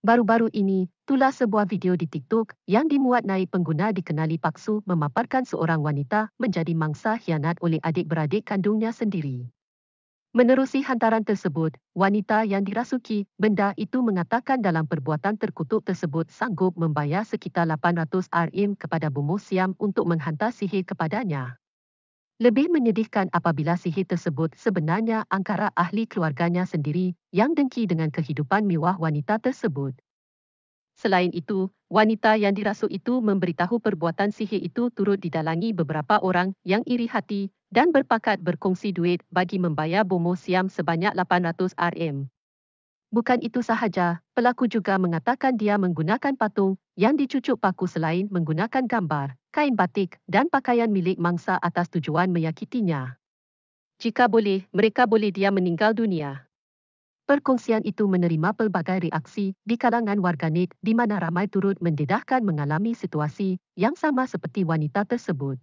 Baru-baru ini, tulah sebuah video di TikTok yang dimuat naik pengguna dikenali paksu memaparkan seorang wanita menjadi mangsa hianat oleh adik-beradik kandungnya sendiri. Menerusi hantaran tersebut, wanita yang dirasuki benda itu mengatakan dalam perbuatan terkutuk tersebut sanggup membayar sekitar 800 RM kepada Bomo Siam untuk menghantar sihir kepadanya. Lebih menyedihkan apabila sihir tersebut sebenarnya angkara ahli keluarganya sendiri yang dengki dengan kehidupan mewah wanita tersebut. Selain itu, wanita yang dirasuk itu memberitahu perbuatan sihir itu turut didalangi beberapa orang yang iri hati dan berpakat berkongsi duit bagi membayar bomo siam sebanyak 800 RM. Bukan itu sahaja, pelaku juga mengatakan dia menggunakan patung yang dicucuk paku selain menggunakan gambar, kain batik dan pakaian milik mangsa atas tujuan menyakitinya. Jika boleh, mereka boleh dia meninggal dunia. Perkongsian itu menerima pelbagai reaksi di kalangan warganet di mana ramai turut mendedahkan mengalami situasi yang sama seperti wanita tersebut.